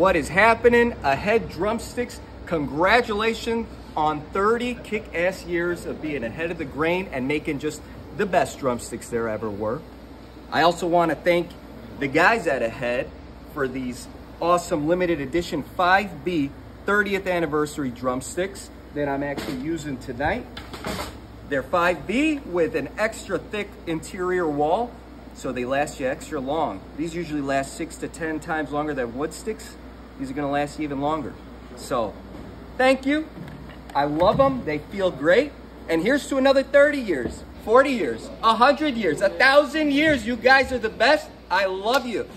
What is happening? Ahead Drumsticks, congratulations on 30 kick-ass years of being ahead of the grain and making just the best drumsticks there ever were. I also want to thank the guys at Ahead for these awesome limited edition 5B 30th anniversary drumsticks that I'm actually using tonight. They're 5B with an extra thick interior wall, so they last you extra long. These usually last six to 10 times longer than wood sticks. These are gonna last even longer. So, thank you. I love them, they feel great. And here's to another 30 years, 40 years, 100 years, 1,000 years. You guys are the best. I love you.